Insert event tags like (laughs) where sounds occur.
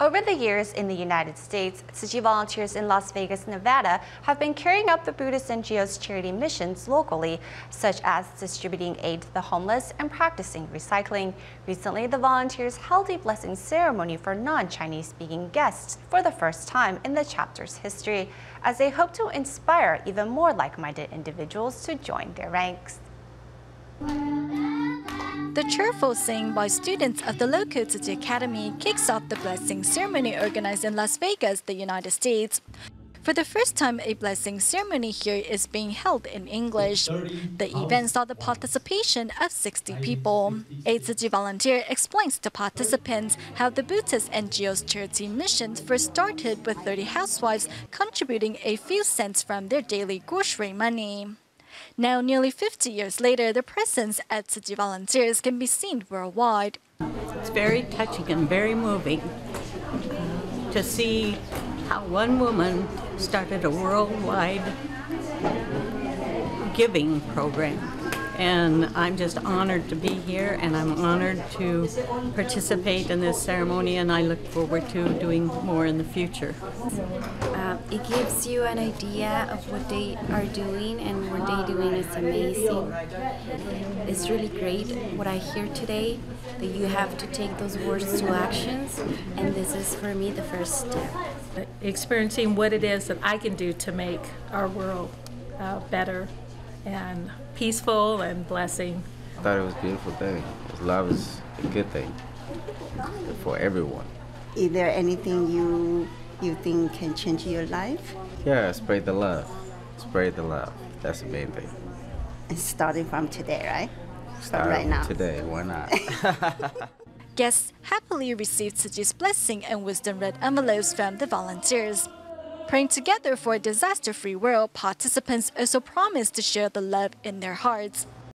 Over the years in the United States, Chi volunteers in Las Vegas, Nevada have been carrying out the Buddhist NGO's charity missions locally, such as distributing aid to the homeless and practicing recycling. Recently, the volunteers held a blessing ceremony for non-Chinese speaking guests for the first time in the chapter's history, as they hope to inspire even more like-minded individuals to join their ranks. The cheerful singing by students of the local Tzu Academy kicks off the blessing ceremony organized in Las Vegas, the United States. For the first time, a blessing ceremony here is being held in English. The event saw the participation of 60 people. A Tzu volunteer explains to participants how the Buddhist NGO's charity mission first started with 30 housewives contributing a few cents from their daily grocery money. Now, nearly 50 years later, the presence at Tzu Chi Volunteers can be seen worldwide. It's very touching and very moving to see how one woman started a worldwide giving program and I'm just honored to be here and I'm honored to participate in this ceremony and I look forward to doing more in the future. Uh, it gives you an idea of what they are doing and what they're doing is amazing. It's really great what I hear today that you have to take those words to actions and this is for me the first step. Experiencing what it is that I can do to make our world uh, better and peaceful and blessing. I thought it was a beautiful thing. Love is a good thing for everyone. Is there anything you you think can change your life? Yeah, spread the love. Spread the love. That's the main thing. And starting from today, right? Start right now. Today, why not? (laughs) Guests happily received Tzu blessing and wisdom red envelopes from the volunteers. Praying together for a disaster free world, participants also promised to share the love in their hearts.